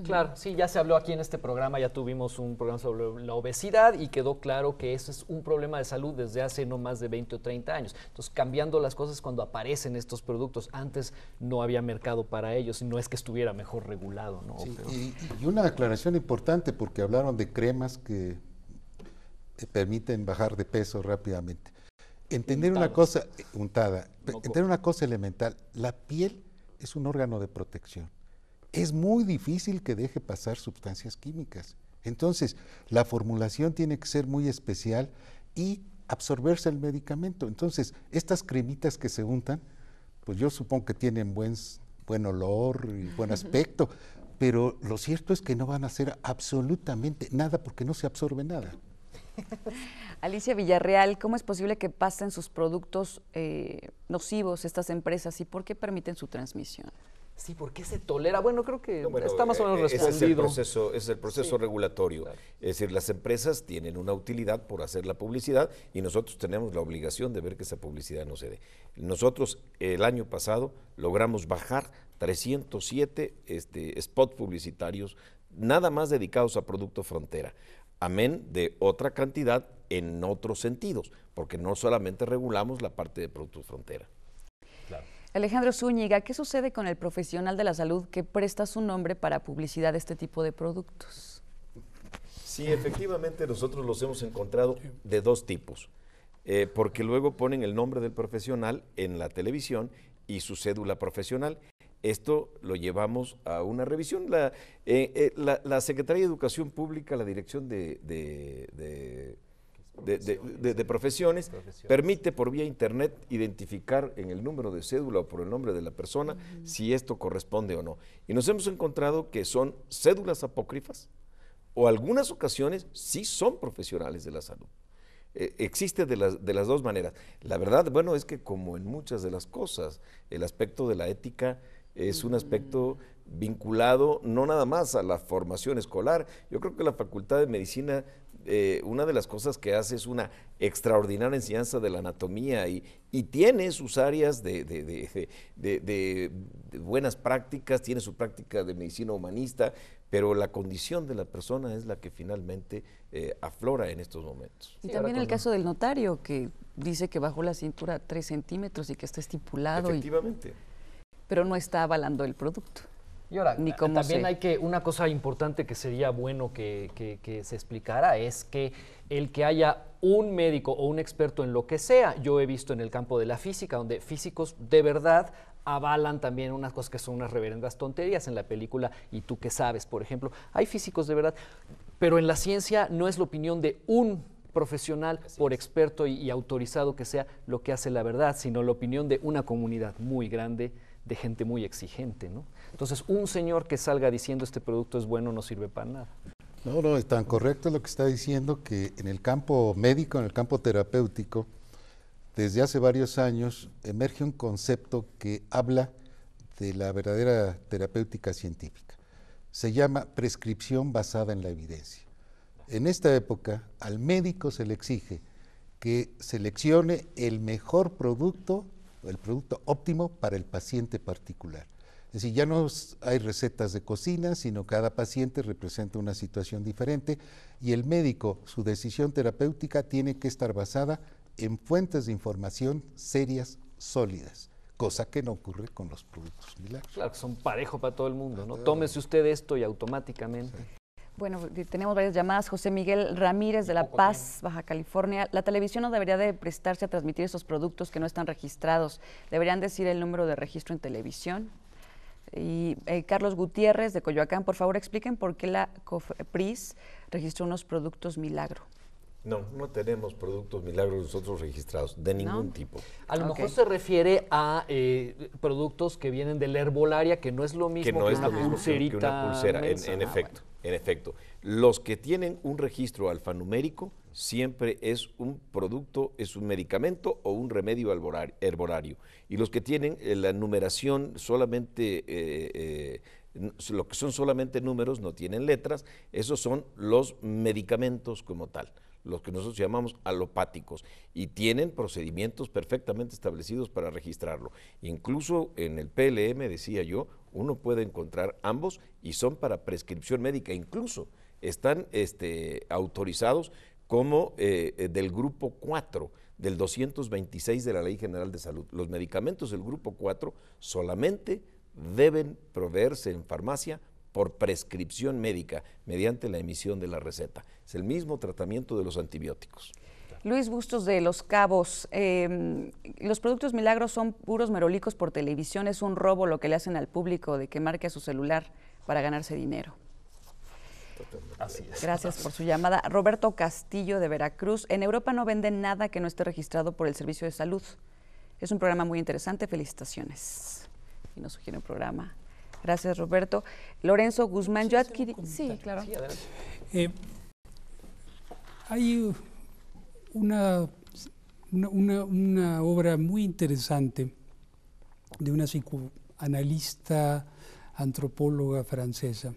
Claro, sí, ya se habló aquí en este programa, ya tuvimos un programa sobre la obesidad y quedó claro que eso es un problema de salud desde hace no más de 20 o 30 años. Entonces, cambiando las cosas cuando aparecen estos productos, antes no había mercado para ellos y no es que estuviera mejor regulado. ¿no? y, una aclaración importante porque hablaron de cremas que permiten bajar de peso rápidamente. Entender una cosa untada, entender una cosa elemental, la piel es un órgano de protección es muy difícil que deje pasar sustancias químicas. Entonces, la formulación tiene que ser muy especial y absorberse el medicamento. Entonces, estas cremitas que se untan, pues yo supongo que tienen buen, buen olor y buen aspecto, pero lo cierto es que no van a hacer absolutamente nada porque no se absorbe nada. Alicia Villarreal, ¿cómo es posible que pasen sus productos eh, nocivos estas empresas y por qué permiten su transmisión? Sí, ¿por qué se tolera? Bueno, creo que está más o menos eh, respondido. Ese es el proceso, es el proceso regulatorio. Es decir, las empresas tienen una utilidad por hacer la publicidad y nosotros tenemos la obligación de ver que esa publicidad no se dé. Nosotros el año pasado logramos bajar 307 este, spots publicitarios nada más dedicados a Producto Frontera amén de otra cantidad en otros sentidos, porque no solamente regulamos la parte de productos frontera. Alejandro Zúñiga, ¿qué sucede con el profesional de la salud que presta su nombre para publicidad de este tipo de productos? Sí, efectivamente nosotros los hemos encontrado de dos tipos, eh, porque luego ponen el nombre del profesional en la televisión y su cédula profesional esto lo llevamos a una revisión. La, eh, eh, la, Secretaría de Educación Pública, la Dirección de, de, profesiones, permite por vía Internet identificar en el número de cédula o por el nombre de la persona si esto corresponde o no. Y nos hemos encontrado que son cédulas apócrifas o algunas ocasiones sí son profesionales de la salud. Eh, existe de las, de las dos maneras. La verdad, bueno, es que como en muchas de las cosas, el aspecto de la ética es un aspecto vinculado no nada más a la formación escolar. Yo creo que la Facultad de Medicina, eh, una de las cosas que hace es una extraordinaria enseñanza de la anatomía y, tiene sus áreas de, buenas prácticas, tiene su práctica de medicina humanista, pero la condición de la persona es la que finalmente eh, aflora en estos momentos. Y también el caso del notario, que dice que bajó la cintura tres centímetros y que está estipulado. Efectivamente pero no está avalando el producto. Y ahora, ni también hay que, una cosa importante que sería bueno que, se explicara es que el que haya un médico o un experto en lo que sea, yo he visto en el campo de la física, donde físicos de verdad avalan también unas cosas que son unas reverendas tonterías en la película y tú qué sabes, por ejemplo, hay físicos de verdad, pero en la ciencia no es la opinión de un profesional, por experto y autorizado que sea, lo que hace la verdad, sino la opinión de una comunidad muy grande de gente muy exigente, ¿no? Entonces, un señor que salga diciendo este producto es bueno no sirve para nada. No, no, es tan correcto lo que está diciendo que en el campo médico, en el campo terapéutico, desde hace varios años emerge un concepto que habla de la verdadera terapéutica científica. Se llama prescripción basada en la evidencia. En esta época, al médico se le exige que seleccione el mejor producto el producto óptimo para el paciente particular. Es decir, ya no hay recetas de cocina, sino cada paciente representa una situación diferente y el médico, su decisión terapéutica tiene que estar basada en fuentes de información serias, sólidas, cosa que no ocurre con los productos milagros. Claro, son parejo para todo el mundo, ¿no? Tómese usted esto y automáticamente. Bueno, tenemos varias llamadas. José Miguel Ramírez de La Paz, Baja California. La televisión no debería de prestarse a transmitir esos productos que no están registrados. Deberían decir el número de registro en televisión. Y eh, Carlos Gutiérrez de Coyoacán, por favor expliquen por qué la COFEPRIS registró unos productos milagro. No, no tenemos productos milagros nosotros registrados, de ningún tipo. A lo mejor se refiere a eh, productos que vienen de la herbolaria, que no es lo mismo que, no es una pulserita. Que una pulsera, en, efecto. En efecto, los que tienen un registro alfanumérico siempre es un producto, es un medicamento o un remedio herbolario. Y los que tienen eh, la numeración solamente, eh, eh, lo que son solamente números, no tienen letras, esos son los medicamentos como tal los que nosotros llamamos alopáticos, y tienen procedimientos perfectamente establecidos para registrarlo. Incluso en el PLM, decía yo, uno puede encontrar ambos y son para prescripción médica, incluso están este, autorizados como eh, del grupo 4 del 226 de la Ley General de Salud. Los medicamentos del grupo 4 solamente deben proveerse en farmacia por prescripción médica mediante la emisión de la receta. Es el mismo tratamiento de los antibióticos. Luis Bustos de Los Cabos, em, los productos milagros son puros merolicos por televisión, es un robo lo que le hacen al público de que marque a su celular para ganarse dinero. Así es. Gracias por su llamada. Roberto Castillo de Veracruz. En Europa no venden nada que no esté registrado por el Servicio de Salud. Es un programa muy interesante. Felicitaciones. Y nos sugiere un programa. Gracias, Roberto. Lorenzo Guzmán, yo adquirí. Sí, claro. Eh, hay una, una, una obra muy interesante de una psicoanalista antropóloga francesa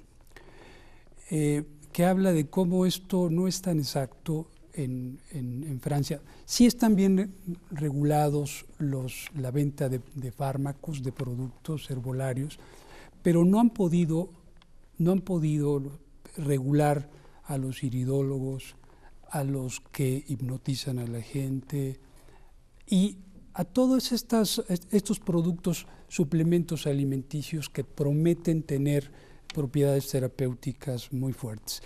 eh, que habla de cómo esto no es tan exacto en, en, Francia. Sí están bien regulados los, la venta de, de, fármacos, de productos herbolarios, pero no han podido, no han podido regular a los iridólogos, a los que hipnotizan a la gente y a todos estos productos, suplementos alimenticios que prometen tener propiedades terapéuticas muy fuertes.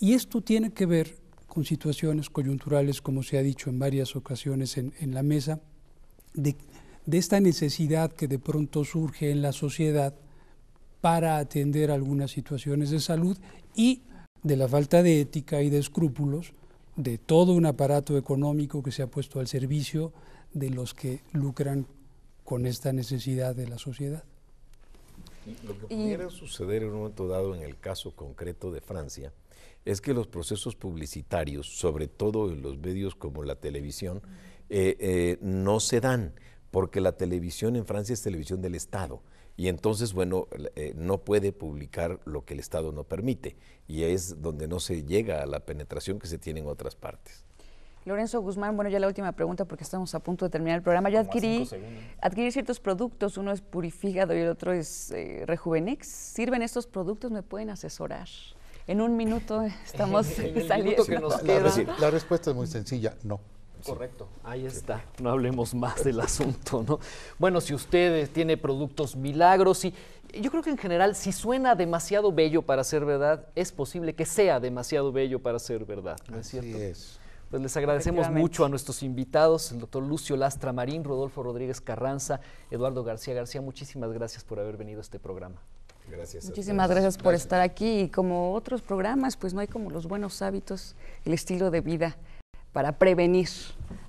Y esto tiene que ver con situaciones coyunturales, como se ha dicho en varias ocasiones en, la mesa, de, esta necesidad que de pronto surge en la sociedad para atender algunas situaciones de salud y de la falta de ética y de escrúpulos de todo un aparato económico que se ha puesto al servicio de los que lucran con esta necesidad de la sociedad. Lo que pudiera suceder en un momento dado en el caso concreto de Francia es que los procesos publicitarios, sobre todo en los medios como la televisión, eh, eh, no se dan, porque la televisión en Francia es televisión del Estado. Y entonces, bueno, eh, no puede publicar lo que el Estado no permite. Y es donde no se llega a la penetración que se tiene en otras partes. Lorenzo Guzmán, bueno, ya la última pregunta porque estamos a punto de terminar el programa. Yo adquirí, adquirí ciertos productos, uno es Purifígado y el otro es eh, Rejuvenex. ¿Sirven estos productos? ¿Me pueden asesorar? En un minuto estamos saliendo. la, la respuesta es muy sencilla, no. Correcto, ahí está. No hablemos más del asunto, ¿no? Bueno, si usted tiene productos milagros y yo creo que en general, si suena demasiado bello para ser verdad, es posible que sea demasiado bello para ser verdad, ¿no es cierto? es. Pues les agradecemos mucho a nuestros invitados, el doctor Lucio Lastra Marín, Rodolfo Rodríguez Carranza, Eduardo García García. Muchísimas gracias por haber venido a este programa. Gracias. Muchísimas gracias por estar aquí y como otros programas, pues no hay como los buenos hábitos, el estilo de vida para prevenir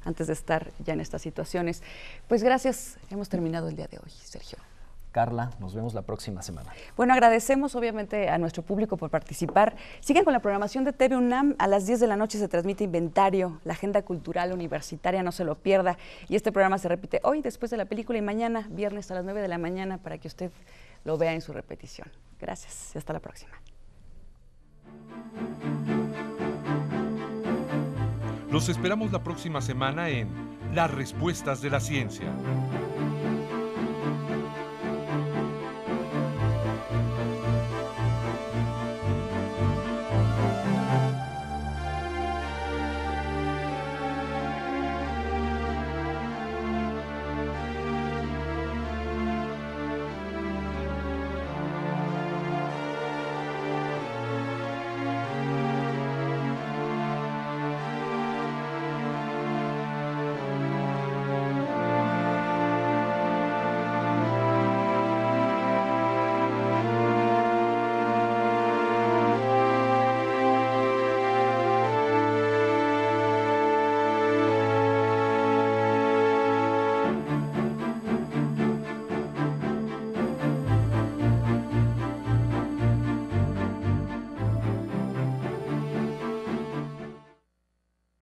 antes de estar ya en estas situaciones. Pues gracias, hemos terminado el día de hoy, Sergio. Carla, nos vemos la próxima semana. Bueno, agradecemos obviamente a nuestro público por participar. Sigan con la programación de TV UNAM. A las 10 de la noche se transmite Inventario, la agenda cultural universitaria, no se lo pierda. Y este programa se repite hoy, después de la película, y mañana, viernes a las 9 de la mañana, para que usted lo vea en su repetición. Gracias y hasta la próxima. Los esperamos la próxima semana en Las Respuestas de la Ciencia.